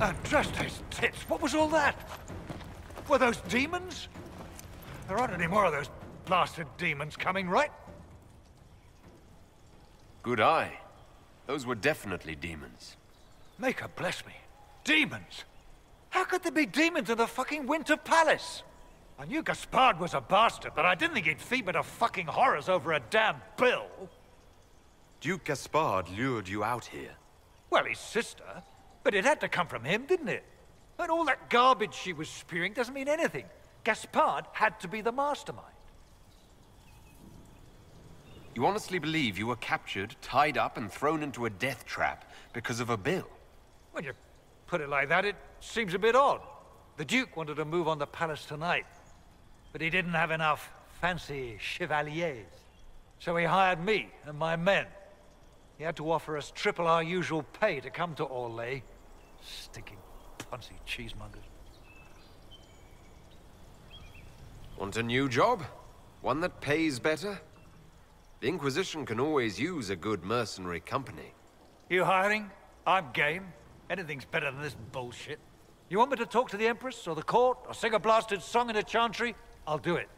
Andraste's tits, what was all that? Were those demons? There aren't any more of those blasted demons coming, right? Good eye. Those were definitely demons. Maker bless me. Demons? How could there be demons in the fucking Winter Palace? I knew Gaspard was a bastard, but I didn't think he'd feed me to fucking horrors over a damn bill. Duke Gaspard lured you out here. Well, his sister. But it had to come from him, didn't it? And all that garbage she was spewing doesn't mean anything. Gaspard had to be the mastermind. You honestly believe you were captured, tied up, and thrown into a death trap because of a bill? When you put it like that, it seems a bit odd. The Duke wanted to move on the palace tonight, but he didn't have enough fancy chevaliers. So he hired me and my men. He had to offer us triple our usual pay to come to Orlais. Stinking punsy cheesemongers. Want a new job? One that pays better? The Inquisition can always use a good mercenary company. You hiring? I'm game. Anything's better than this bullshit. You want me to talk to the Empress, or the court, or sing a blasted song in a chantry? I'll do it.